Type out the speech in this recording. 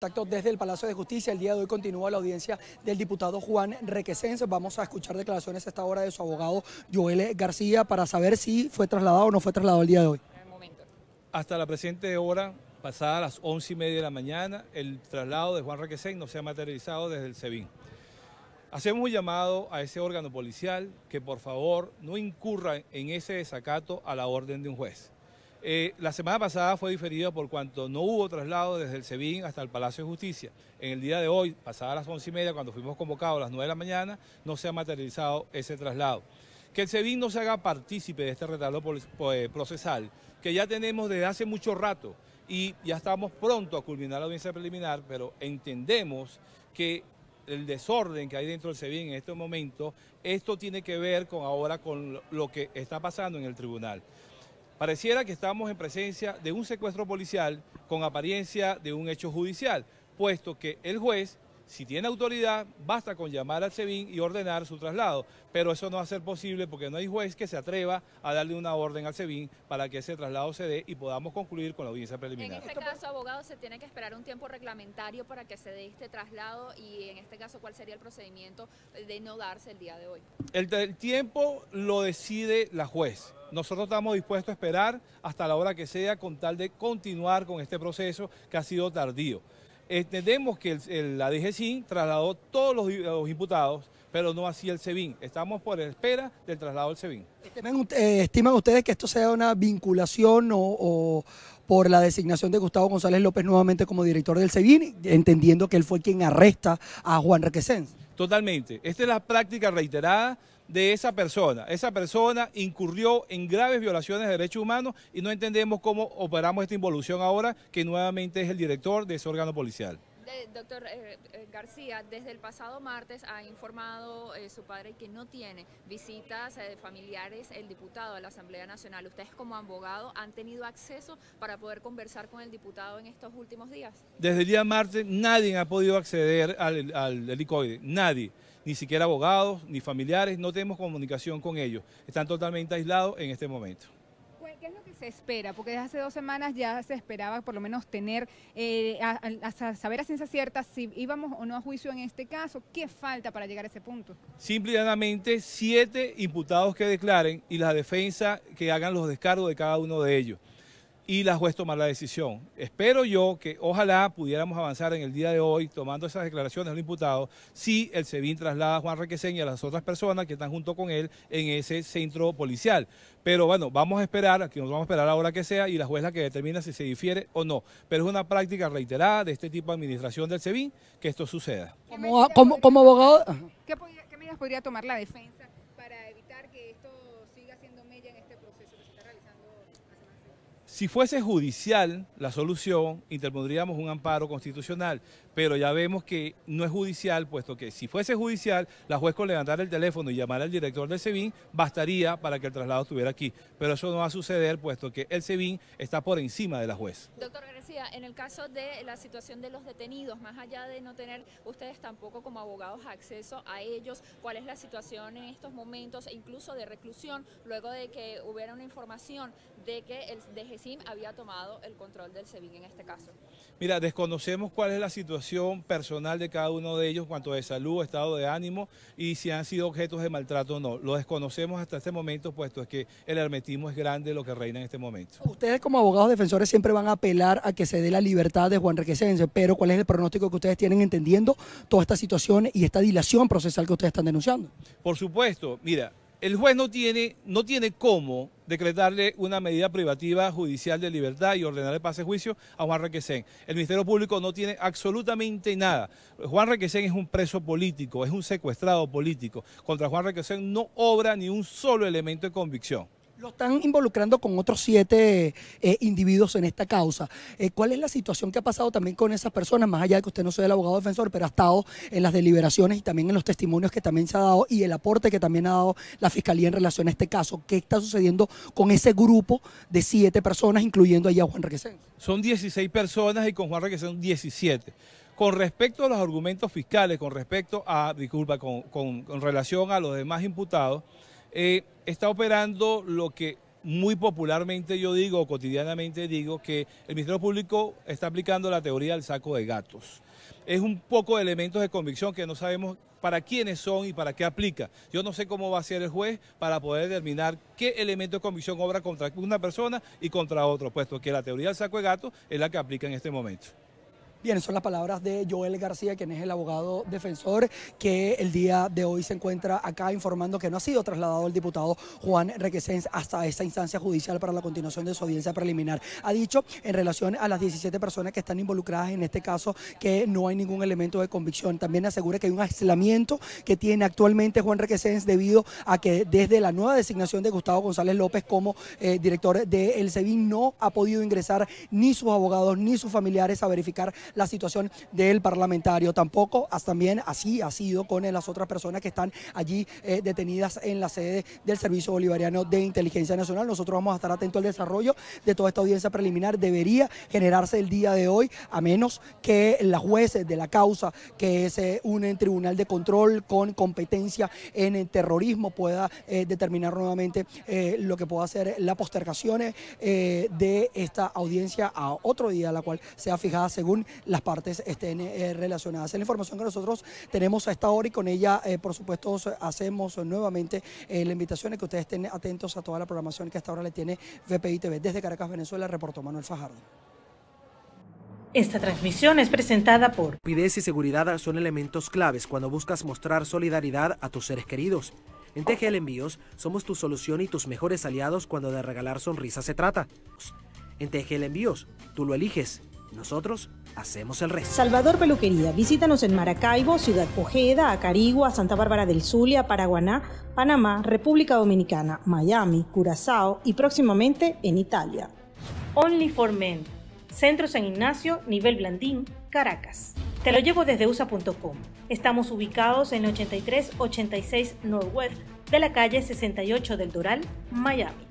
Desde el Palacio de Justicia. El día de hoy continúa la audiencia del diputado Juan Requesens. Vamos a escuchar declaraciones a esta hora de su abogado Joel García para saber si fue trasladado o no fue trasladado el día de hoy. Hasta la presente hora, pasada las once y media de la mañana, el traslado de Juan Requesens no se ha materializado desde el SEBIN. Hacemos un llamado a ese órgano policial que por favor no incurra en ese desacato a la orden de un juez. Eh, la semana pasada fue diferida por cuanto no hubo traslado desde el SEBIN hasta el Palacio de Justicia. En el día de hoy, pasadas las once y media, cuando fuimos convocados a las nueve de la mañana, no se ha materializado ese traslado. Que el SEBIN no se haga partícipe de este retardo eh, procesal, que ya tenemos desde hace mucho rato y ya estamos pronto a culminar la audiencia preliminar, pero entendemos que el desorden que hay dentro del SEBIN en este momento, esto tiene que ver con ahora con lo que está pasando en el tribunal. Pareciera que estamos en presencia de un secuestro policial con apariencia de un hecho judicial, puesto que el juez si tiene autoridad, basta con llamar al SEBIN y ordenar su traslado, pero eso no va a ser posible porque no hay juez que se atreva a darle una orden al SEBIN para que ese traslado se dé y podamos concluir con la audiencia preliminar. En este caso, abogado, se tiene que esperar un tiempo reglamentario para que se dé este traslado y en este caso, ¿cuál sería el procedimiento de no darse el día de hoy? El, el tiempo lo decide la juez. Nosotros estamos dispuestos a esperar hasta la hora que sea con tal de continuar con este proceso que ha sido tardío. Entendemos que la DGCIN trasladó todos los, imputados, pero no así el SEBIN. Estamos por espera del traslado del SEBIN. Eh, ¿Estiman, ustedes que esto sea una vinculación o, por la designación de Gustavo González López nuevamente como director del SEBIN, entendiendo que él fue quien arresta a Juan Requesens? Totalmente. Esta es la práctica reiterada de esa persona. Esa persona incurrió en graves violaciones de derechos humanos y no entendemos cómo operamos esta involución ahora, que nuevamente es el director de ese órgano policial. Doctor eh, eh, García, desde el pasado martes ha informado eh, su padre que no tiene visitas familiares el diputado a la Asamblea Nacional. ¿Ustedes como abogado han tenido acceso para poder conversar con el diputado en estos últimos días? Desde el día martes nadie ha podido acceder al, al helicoide, nadie ni siquiera abogados, ni familiares, no tenemos comunicación con ellos. Están totalmente aislados en este momento. ¿Qué es lo que se espera? Porque desde hace dos semanas ya se esperaba por lo menos tener, eh, saber a ciencia cierta si íbamos o no a juicio en este caso. ¿Qué falta para llegar a ese punto? Simplemente siete imputados que declaren y la defensa que hagan los descargos de cada uno de ellos y la juez tomar la decisión. Espero yo que ojalá pudiéramos avanzar en el día de hoy tomando esas declaraciones de los imputados si el SEBIN traslada a Juan Requesén y a las otras personas que están junto con él en ese centro policial. Pero bueno, vamos a esperar, aquí nos vamos a esperar ahora que sea y la juez la que determina si se difiere o no. Pero es una práctica reiterada de este tipo de administración del SEBIN que esto suceda. Como, como, abogado... ¿Qué, ¿Qué medidas podría tomar la defensa para evitar que esto siga siendo mella en este proceso que se está realizando? Si fuese judicial la solución, interpondríamos un amparo constitucional, pero ya vemos que no es judicial, puesto que si fuese judicial, la juez con levantar el teléfono y llamar al director del SEBIN bastaría para que el traslado estuviera aquí. Pero eso no va a suceder, puesto que el SEBIN está por encima de la juez. Doctor En el caso de la situación de los detenidos, más allá de no tener ustedes tampoco como abogados acceso a ellos, ¿cuál es la situación en estos momentos, e incluso de reclusión, luego de que hubiera una información de que el DGC había tomado el control del SEBIN en este caso? Mira, desconocemos cuál es la situación personal de cada uno de ellos, cuanto de salud, estado de ánimo y si han sido objetos de maltrato o no. Lo desconocemos hasta este momento, puesto es que el hermetismo es grande lo que reina en este momento. Ustedes como abogados defensores siempre van a apelar a que se dé la libertad de Juan Requesense, pero ¿cuál es el pronóstico que ustedes tienen entendiendo toda esta situación y esta dilación procesal que ustedes están denunciando? Por supuesto, mira, el juez no tiene, no tiene cómo decretarle una medida privativa judicial de libertad y ordenarle pase de juicio a Juan Requesén. El Ministerio Público no tiene absolutamente nada. Juan Requesén es un preso político, es un secuestrado político. Contra Juan Requesén no obra ni un solo elemento de convicción. Lo están involucrando con otros siete eh, individuos en esta causa. Eh, ¿Cuál es la situación que ha pasado también con esas personas, más allá de que usted no sea el abogado defensor, pero ha estado en las deliberaciones y también en los testimonios que también se ha dado y el aporte que también ha dado la Fiscalía en relación a este caso? ¿Qué está sucediendo con ese grupo de siete personas, incluyendo allá a Juan Requesén? Son 16 personas y con Juan Requesén 17. Con respecto a los argumentos fiscales, con respecto a, disculpa, con relación a los demás imputados, eh, está operando lo que muy popularmente yo digo, cotidianamente digo, que el Ministerio Público está aplicando la teoría del saco de gatos. Es un poco de elementos de convicción que no sabemos para quiénes son y para qué aplica. Yo no sé cómo va a ser el juez para poder determinar qué elemento de convicción obra contra una persona y contra otro, puesto que la teoría del saco de gatos es la que aplica en este momento. Bien, son las palabras de Joel García, quien es el abogado defensor que el día de hoy se encuentra acá informando que no ha sido trasladado el diputado Juan Requesens hasta esta instancia judicial para la continuación de su audiencia preliminar. Ha dicho en relación a las 17 personas que están involucradas en este caso que no hay ningún elemento de convicción. También asegura que hay un aislamiento que tiene actualmente Juan Requesens debido a que desde la nueva designación de Gustavo González López como eh, director del El SEBIN no ha podido ingresar ni sus abogados ni sus familiares a verificar la situación del parlamentario. Tampoco, también así ha sido con las otras personas que están allí eh, detenidas en la sede del Servicio Bolivariano de Inteligencia Nacional. Nosotros vamos a estar atentos al desarrollo de toda esta audiencia preliminar. Debería generarse el día de hoy, a menos que la juez de la causa, que es eh, un tribunal de control con competencia en el terrorismo, pueda eh, determinar nuevamente lo que pueda ser la postergación de esta audiencia a otro día, la cual sea fijada según las partes estén eh, relacionadas. Es la información que nosotros tenemos a esta hora y con ella, eh, por supuesto, hacemos nuevamente eh, la invitación a que ustedes estén atentos a toda la programación que hasta ahora le tiene VPI TV. Desde Caracas, Venezuela, reportó Manuel Fajardo. Esta transmisión es presentada por Rapidez y seguridad son elementos claves cuando buscas mostrar solidaridad a tus seres queridos. En TGL Envíos somos tu solución y tus mejores aliados cuando de regalar sonrisas se trata. En TGL Envíos, tú lo eliges. Nosotros hacemos el resto. Salvador Peluquería. Visítanos en Maracaibo, Ciudad Ojeda, Acarigua, Santa Bárbara del Zulia, Paraguaná, Panamá, República Dominicana, Miami, Curazao y próximamente en Italia. Only for Men. Centro San Ignacio, nivel Blandín, Caracas. Te lo llevo desde usa.com. Estamos ubicados en 8386 Northwest de la calle 68 del Doral, Miami.